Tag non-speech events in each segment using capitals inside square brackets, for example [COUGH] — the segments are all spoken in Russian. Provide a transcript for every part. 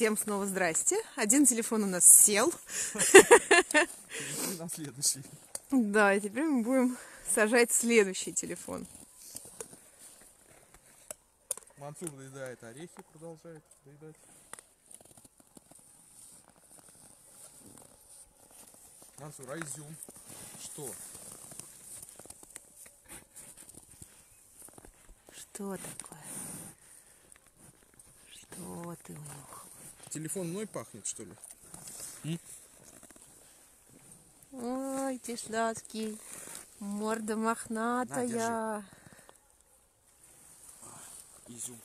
Всем снова здрасте. Один телефон у нас сел. На следующий. Да, и теперь мы будем сажать следующий телефон. Мансур доедает орехи, продолжает доедать. Мансур, а изюм? Что? Что такое? Что ты унюхал? Телефон мной пахнет, что ли? Ой, ты сладкий. Морда мохнатая. Изюм.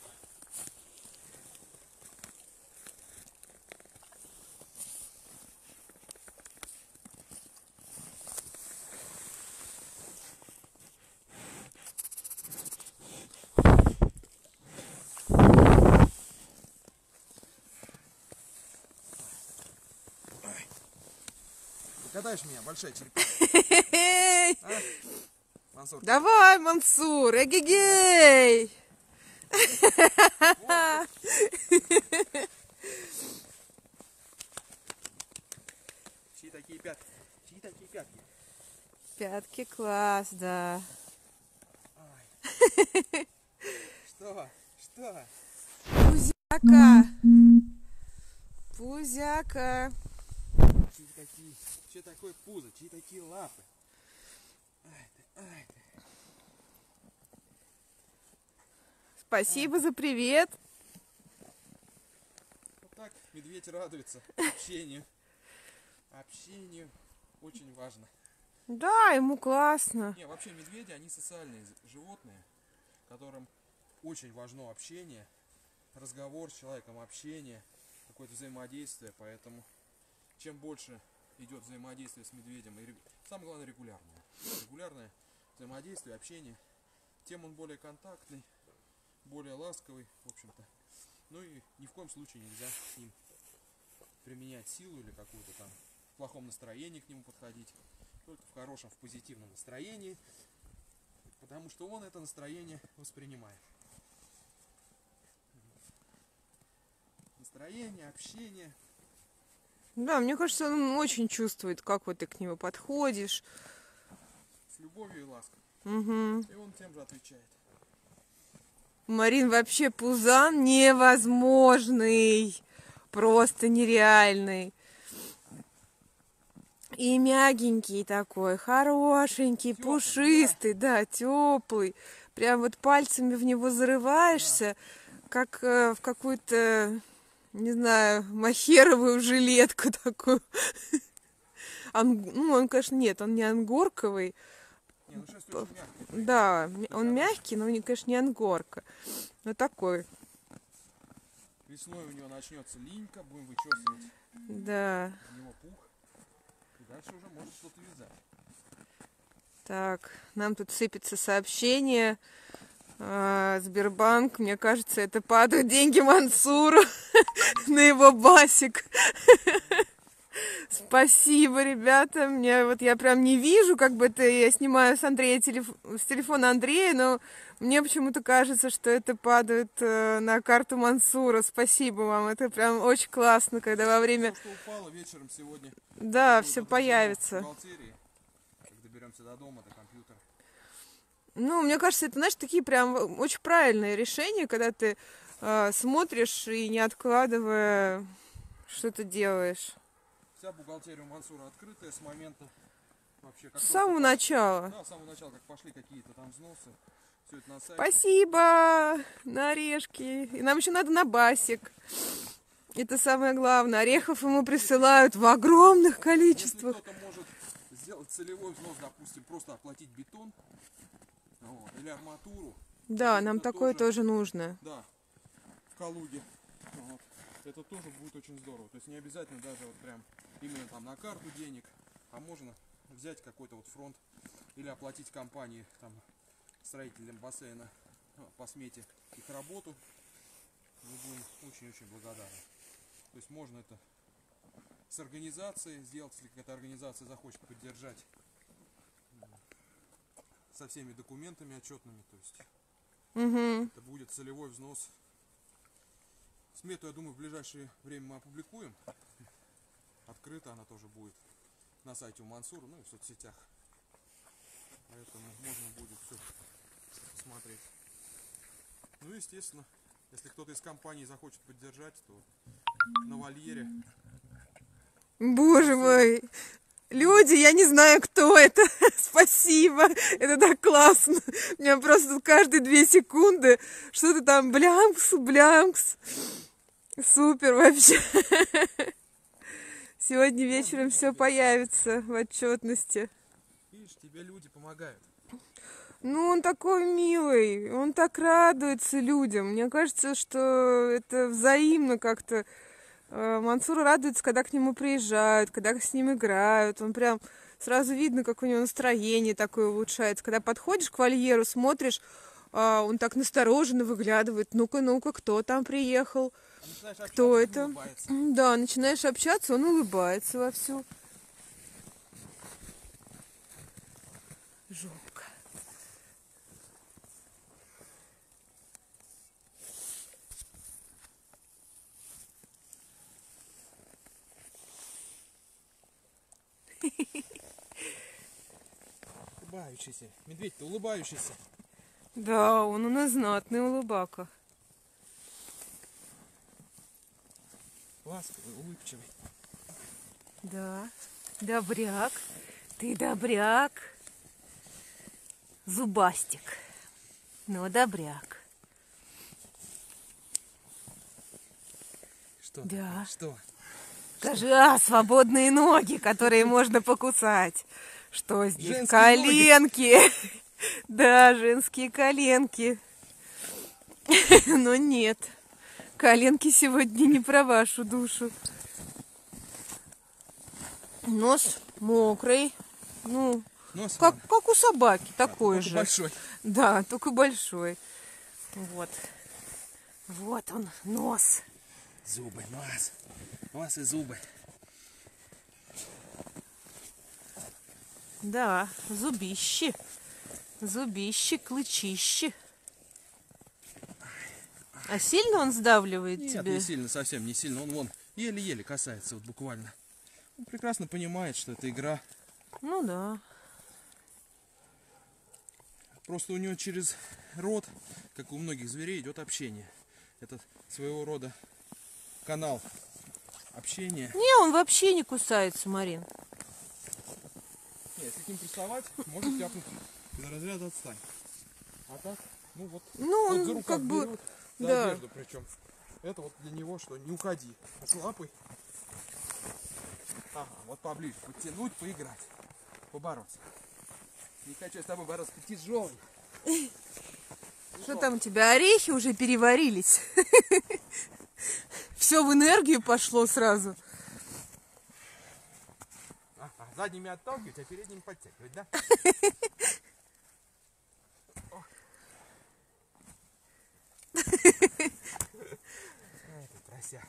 Катаешь меня, большая черепаха. [LAUGHS] А? Мансур, Давай, Мансур, эгегей! чьи такие пятки? Чьи такие пятки? Пятки класс, да. Что? Что? Пузяка. Пузяка. Чьи такие? Че такое пузо? Чьи такие лапы? Ай ты, ай ты. Спасибо за привет. Вот так медведь радуется общению. Общению очень важно. Да, ему классно. Не, вообще медведи, они социальные животные, которым очень важно общение, разговор с человеком, общение, какое-то взаимодействие, поэтому чем больше идет взаимодействие с медведем, и самое главное регулярное, регулярное взаимодействие, общение, тем он более контактный, более ласковый, в общем-то. Ну и ни в коем случае нельзя с ним применять силу или какую-то там в плохом настроении к нему подходить только в хорошем, в позитивном настроении, потому что он это настроение воспринимает. Настроение, общение. Да, мне кажется, он очень чувствует, как вот ты к нему подходишь. с любовью и лаской. Угу. И он тем же отвечает. Марин вообще пузан невозможный. Просто нереальный. И мягенький такой, хорошенький, Тёплый, пушистый, да, теплый. Прям вот пальцами в него зарываешься, как э, в какую-то, не знаю, махеровую жилетку такую. Ан- Ну, он, конечно, нет, он не ангорковый. Не, ну. Да, он мягкий, но, не- конечно, не ангорка. Но такой, Весной у него начнется линька, будем вычесывать да. у него пух. И дальше уже может что-то вязать. Так, нам тут сыпется сообщение. А, Сбербанк, мне кажется, это падают деньги Мансуру [LAUGHS] на его басик. Спасибо, ребята. Мне вот я прям не вижу, как бы это я снимаю с Андрея телеф- с телефона Андрея, но мне почему-то кажется, что это падает э, на карту Мансура. Спасибо вам. Это прям очень классно, когда во время Все, что упало вечером сегодня. да, все появится. бухгалтерии, Как доберемся до дома, до компьютера. Ну, мне кажется, это, знаешь, такие прям очень правильные решения, когда ты э, смотришь и не откладывая что-то делаешь. Вся бухгалтерия Мансура открытая с момента вообще как С самого начала. Да, с самого начала, как пошли какие-то там взносы, все это на сайте. Спасибо на орешки. И нам еще надо на басик. Это самое главное. Орехов ему присылают в огромных Если количествах. кто-то может сделать целевой взнос, допустим, просто оплатить бетон вот, или арматуру, Да, нам такое тоже- тоже нужно. да, в Калуге, вот, это тоже будет очень здорово. То есть не обязательно даже вот прям именно там на карту денег, а можно взять какой-то вот фронт или оплатить компании там строителям бассейна ну, по смете их работу. Мы будем очень-очень благодарны. То есть можно это с организацией сделать, если какая-то организация захочет поддержать со всеми документами отчетными, то есть Угу. это будет целевой взнос Смету, я думаю, в ближайшее время мы опубликуем. Открыто она тоже будет на сайте у Мансура, ну и в соцсетях. Поэтому можно будет все смотреть. Ну, естественно, если кто-то из компании захочет поддержать, то на вольере Боже мой. Люди, я не знаю, кто это. [LAUGHS] Спасибо. Это так классно. У меня просто каждые две секунды что-то там блянкс, блянкс. Супер вообще. [LAUGHS] Сегодня вечером все появится в отчетности. Видишь, тебе люди помогают. Ну, он такой милый, он так радуется людям. Мне кажется, что это взаимно как-то. Э, Мансур радуется, когда к нему приезжают, когда с ним играют. Он прям сразу видно, как у него настроение такое улучшается. Когда подходишь к вольеру, смотришь, а, он так настороженно выглядывает. Ну-ка, ну-ка, кто там приехал? А Кто это? Да, начинаешь общаться, он улыбается вовсю. Жопка. [LAUGHS] Улыбающийся. Медведь-то улыбающийся. Да, он у нас знатный улыбака. Ласковый, улыбчивый. Да, добряк. Ты добряк. Зубастик. Ну, добряк. Что? Да. Что? Скажи, а, свободные ноги, которые можно покусать. Что здесь? Женские коленки. [LAUGHS] Да, женские коленки. [LAUGHS] Но нет. Коленки сегодня не про вашу душу. Нос мокрый. Ну, Нос как, как у собаки, такой только же. большой. Да, только большой. Вот. Вот он, нос. Зубы, нос. Нос и зубы. Да, зубище. Зубище, клычище. А сильно он сдавливает Нет, тебе? не сильно, совсем не сильно. Он вон еле-еле касается, вот буквально. Он прекрасно понимает, что это игра. Ну да. Просто у него через рот, как у многих зверей, идет общение. Это своего рода канал общения. Не, он вообще не кусается, Марин. Нет, если к ним приставать, может тяпнуть из разряда отстань. А так, ну вот, Ну, вот он за рукав как бы... берет, за да. одежду причем. Это вот для него, что не уходи. А с лапой. Ага, вот поближе, подтянуть, поиграть. Побороться. Не хочу я с тобой бороться, ты тяжелый. Что там у тебя, орехи уже переварились? [LAUGHS] Все в энергию пошло сразу. Задними отталкивать, а передними подтягивать, да? О. Ай, ты прося.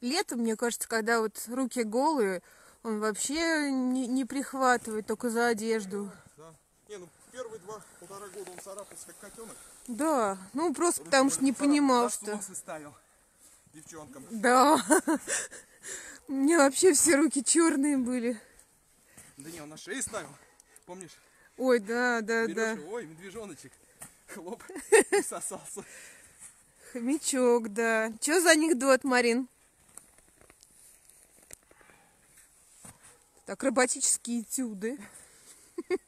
Летом, мне кажется, когда вот руки голые, он вообще не, не прихватывает, только за одежду. Да. Не, ну первые два, полтора года он царапался как котенок. Да, ну просто потому что не понимал, что... ставил девчонкам. Да. У меня вообще все руки черные были. Да не, он на шее ставил. Помнишь? Ой, да, да, да. Берешь его, ой, медвежоночек. Хлоп, [LAUGHS] и сосался. Хомячок, да. Че за анекдот, Марин? Так, акробатические этюды. [LAUGHS]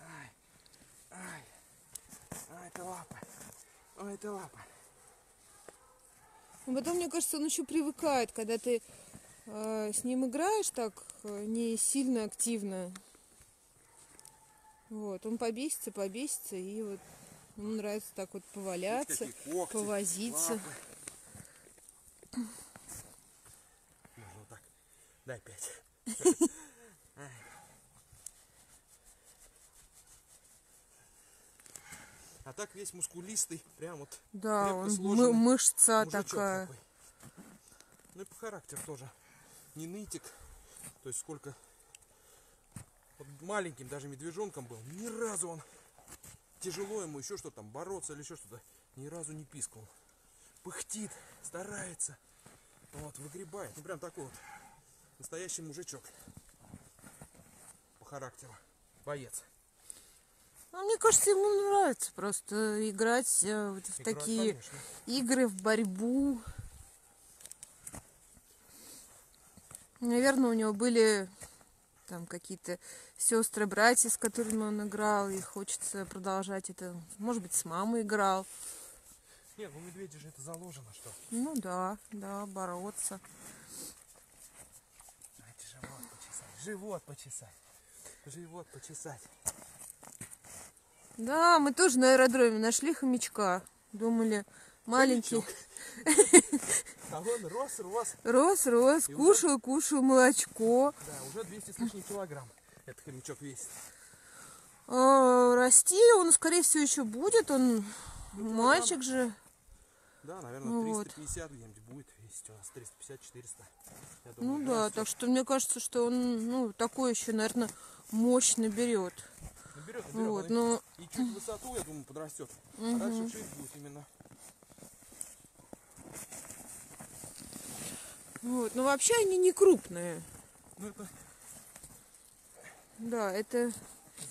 Ай, ай, ай, ты лапа. Ой, ты лапа. Но потом, мне кажется, он еще привыкает, когда ты э, с ним играешь так э, не сильно активно. Вот, он побесится, побесится, и вот ему нравится так вот поваляться, когти, повозиться. лапы. Можно вот так. Дай пять. [LAUGHS] А так весь мускулистый, прям вот Да, он мы- мышца такая. такой. Ну и по характеру тоже. Не нытик. То есть сколько маленьким даже медвежонком был, ни разу он тяжело ему еще что там бороться или еще что-то, ни разу не пискнул. Пыхтит, старается, вот, выгребает. Ну прям такой вот настоящий мужичок по характеру. Боец. Ну, мне кажется, ему нравится просто играть э, в Играть, такие конечно. игры, в борьбу. Наверное, у него были там какие-то сестры, братья, с которыми он играл, и хочется продолжать это. Может быть, с мамой играл. Нет, у медведя же это заложено, что Ну да, да, бороться. Давайте живот почесать. Живот почесать. Живот почесать. Да, мы тоже на аэродроме нашли хомячка. Думали, маленький. А он рос, рос. Рос, рос, И кушал, кушал молочко. Да, уже 200 с лишним килограмм. Этот хомячок весит. А, расти он, скорее всего, еще будет. Он мальчик же. Да, наверное, Ну вот. 350 где-нибудь будет весить у нас. 350-400. Я Ну да, так что мне кажется, что он, ну, такой еще, наверное, мощь наберет. Наберет, наберет. Вот, он ну, И чуть высоту, я думаю, подрастет. А дальше шире будет именно. вот, но вообще они не крупные. Ну это Да, это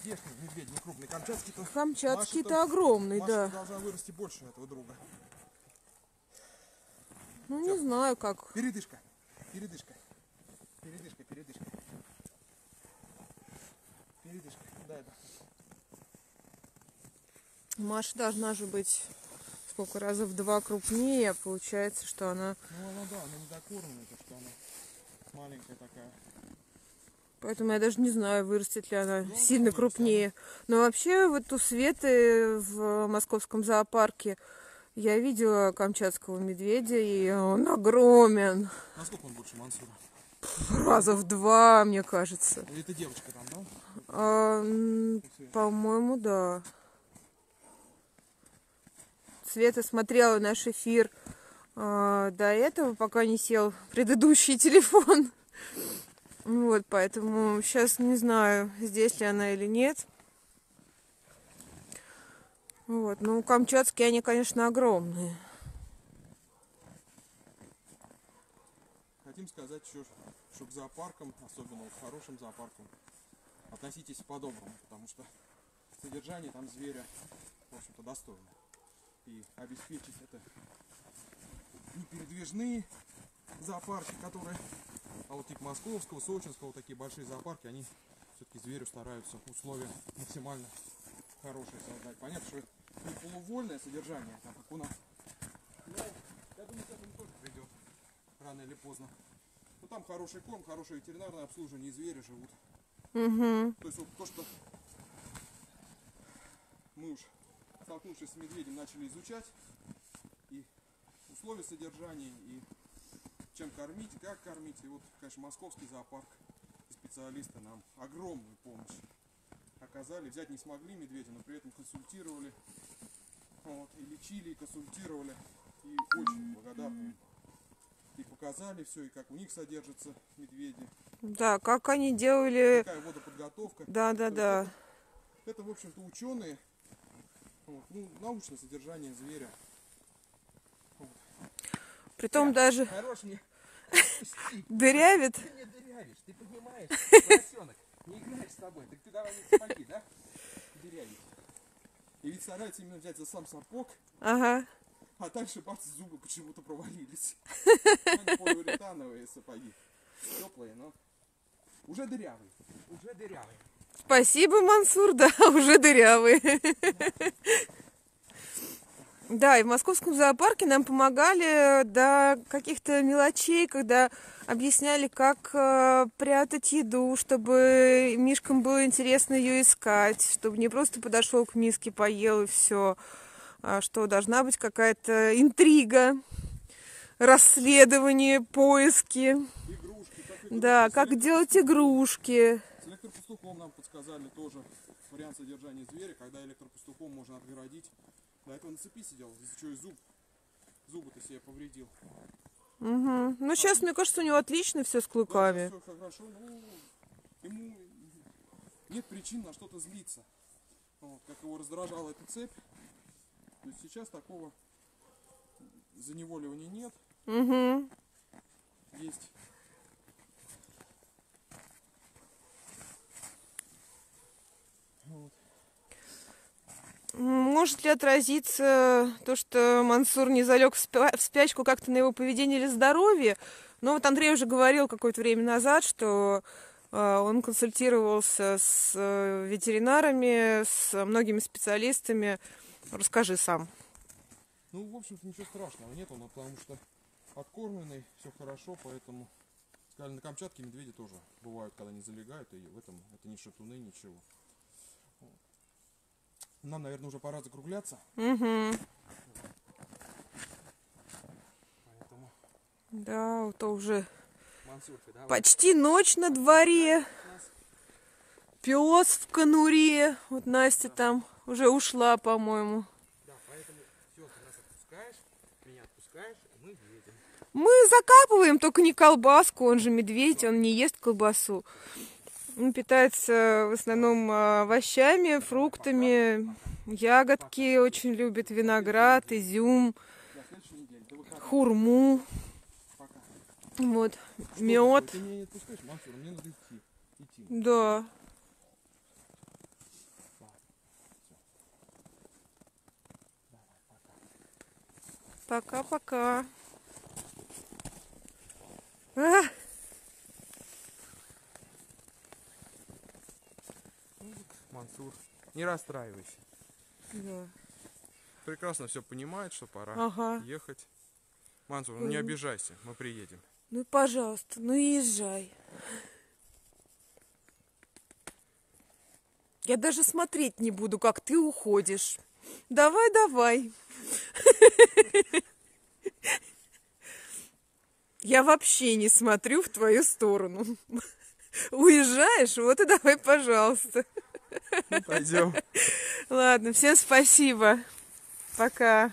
здешний медведь, не крупный. Камчатский-то камчатский-то огромный, Маша да. должна вырасти больше этого друга. Ну, не знаю, как. Передышка. Передышка. Передышка, передышка. Передышка. Да, это. Маша должна же быть сколько раза в два крупнее, а получается, что она... Ну она да, она недокормленная, то что она маленькая такая. Поэтому я даже не знаю, вырастет ли она Ну, сильно конечно, крупнее. Но вообще вот у Светы в московском зоопарке я видела камчатского медведя, и он огромен. Насколько он больше Мансура? Раза в два, мне кажется. Это девочка там, да? А, по-моему, да. Света смотрела наш эфир а, до этого, пока не сел предыдущий [LAUGHS] телефон. Вот, поэтому сейчас не знаю, здесь ли она или нет. Вот, ну, камчатские они, конечно, огромные. Хотим сказать еще, что к зоопаркам, особенно хорошим зоопаркам, относитесь по-доброму, потому что содержание там зверя, в общем-то, достойно. И обеспечить это не передвижные зоопарки, которые, а вот типа московского, сочинского, вот такие большие зоопарки, они все-таки зверю стараются условия максимально хорошие создать. Понятно, что не полувольное содержание, там, как у нас. Но я думаю, к этому тоже придет рано или поздно. Ну там хороший корм, хорошее ветеринарное обслуживание, и звери живут. Угу. То есть вот то, что мы уж столкнувшись с медведем, начали изучать и условия содержания, и чем кормить, как кормить. И вот, конечно, московский зоопарк и специалисты нам огромную помощь оказали. Взять не смогли медведя, но при этом консультировали. Вот, и лечили, и консультировали. И очень благодарны. Показали все, и как у них содержатся медведи, Да, как они делали... какая водоподготовка. Да, да, да. Это, в общем-то, ученые, вот, ну, научное содержание зверя. Притом даже Хорош мне. [LAUGHS] дырявит. Ты мне дырявишь, ты понимаешь, поросенок, не играешь с тобой, так ты давай мне сапоги, да? Дырявишь. И ведь старается именно взять за сам сапог, Ага. А дальше бац, зубы почему-то провалились. [LAUGHS] Они полиуретановые сапоги. Теплые, но уже дырявые. Уже дырявые. Спасибо, Мансур, да, [LAUGHS] уже дырявые. Да, и в московском зоопарке нам помогали до каких-то мелочей, когда объясняли, как э, прятать еду, чтобы мишкам было интересно ее искать, чтобы не просто подошел к миске, поел и все, что должна быть какая-то интрига, расследование, поиски. Игрушки. Как Да, как делать игрушки. С электропастухом нам подсказали тоже вариант содержания зверя, когда электропастухом можно отгородить. До этого на цепи сидел, здесь еще и зуб. Зубы-то себе повредил. Угу. Ну, сейчас, мне кажется, у него отлично все с клыками. все хорошо, ну, ему нет причин на что-то злиться. Вот, как его раздражала эта цепь. То есть сейчас такого заневоливания нет. Угу. Есть. Может ли отразиться то, что Мансур не залег в спя- в спячку как-то на его поведение или здоровье? Ну вот Андрей уже говорил какое-то время назад, что э, он консультировался с э, ветеринарами, с многими специалистами. Расскажи сам. Ну, в общем-то, ничего страшного нет, он, потому что откормленный, все хорошо, поэтому, сказали, на Камчатке медведи тоже бывают, когда не залегают, и в этом это не шатуны, ничего. Нам, наверное, уже пора закругляться, Угу. поэтому, Да, вот уже давай. почти ночь на дворе. Пес в конуре. Вот Настя там уже ушла, по-моему. Да, поэтому все, ты нас отпускаешь, меня отпускаешь, и мы едем. Мы закапываем только не колбаску, он же медведь, он не ест колбасу. Он питается в основном а, овощами, фруктами, ягодки очень любит, виноград, изюм, хурму, вот, мед. такое? Ты меня не отпускаешь, Мансур, мне надо идти. идти. Да. Пока-пока. А, Мансур, не расстраивайся. да. Прекрасно все понимает, что пора Ага. ехать. Мансур, ну не обижайся, мы приедем. Ну, пожалуйста, ну езжай. Я даже смотреть не буду, как ты уходишь. Давай, давай. Я вообще не смотрю в твою сторону. Уезжаешь? Вот и давай, пожалуйста. Пойдем. Ладно, всем спасибо. Пока.